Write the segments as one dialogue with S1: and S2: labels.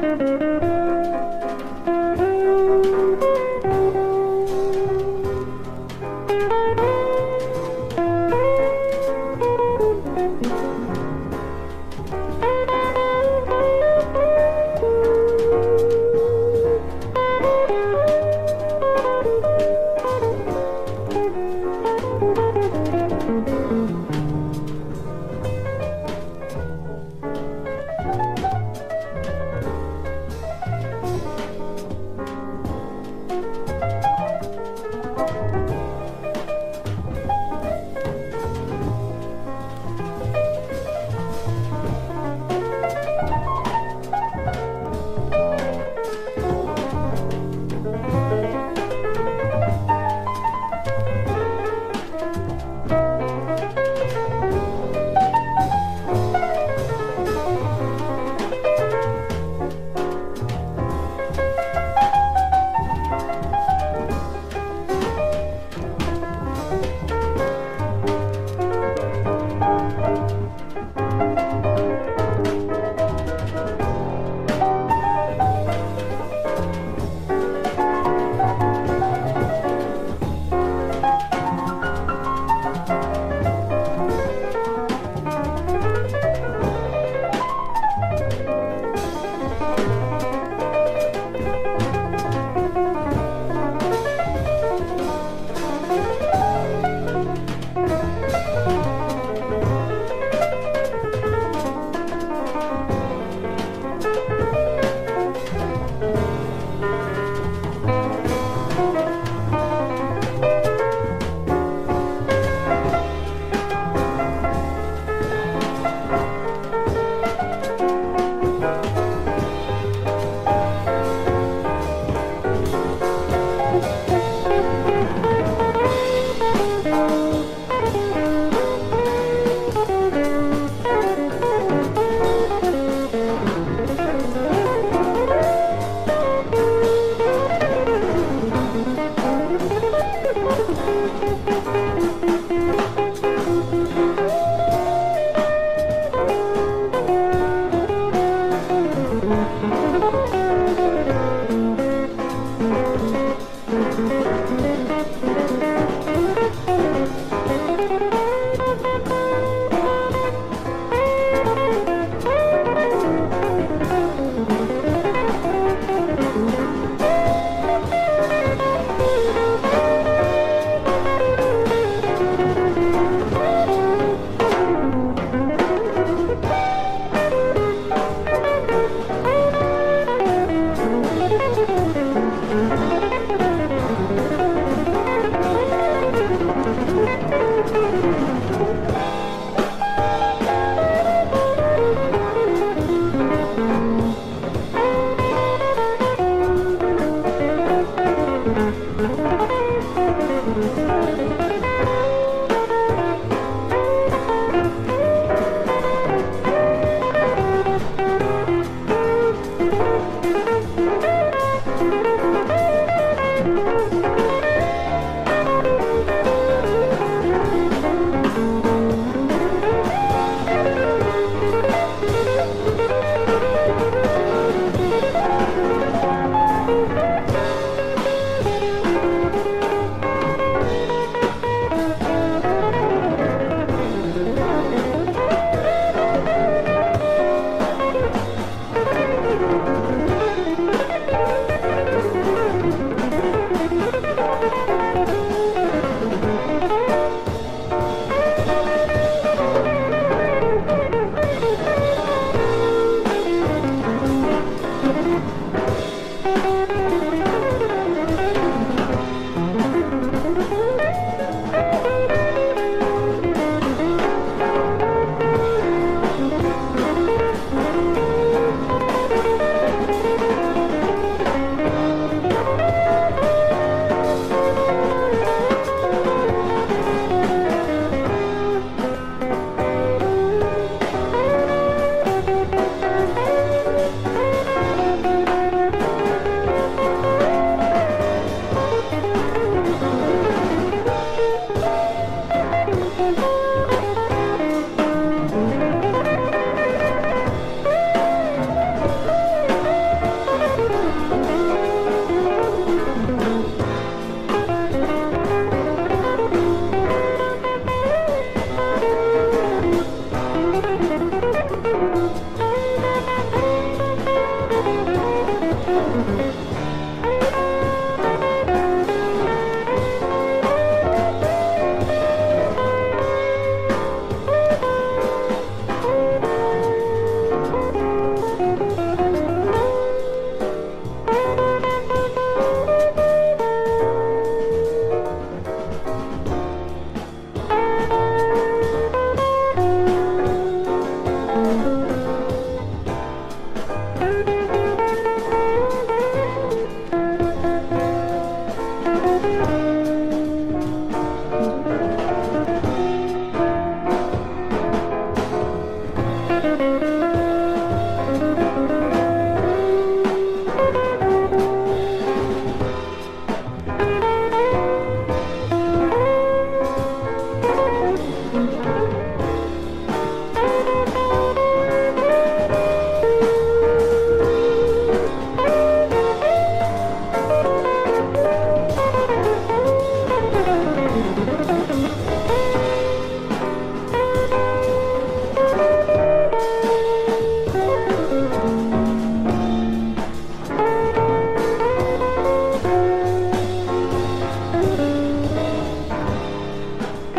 S1: Música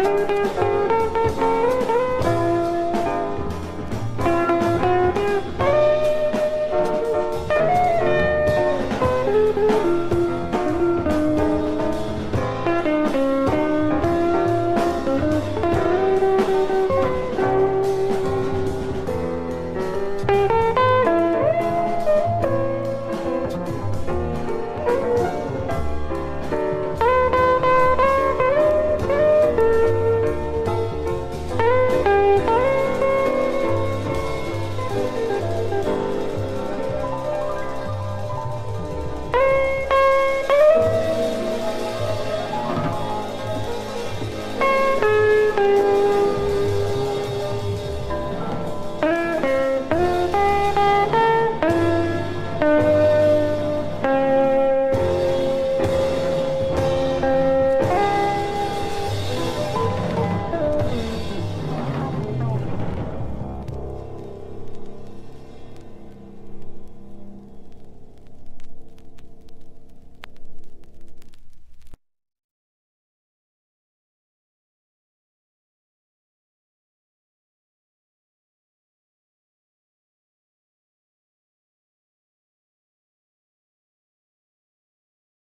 S1: Música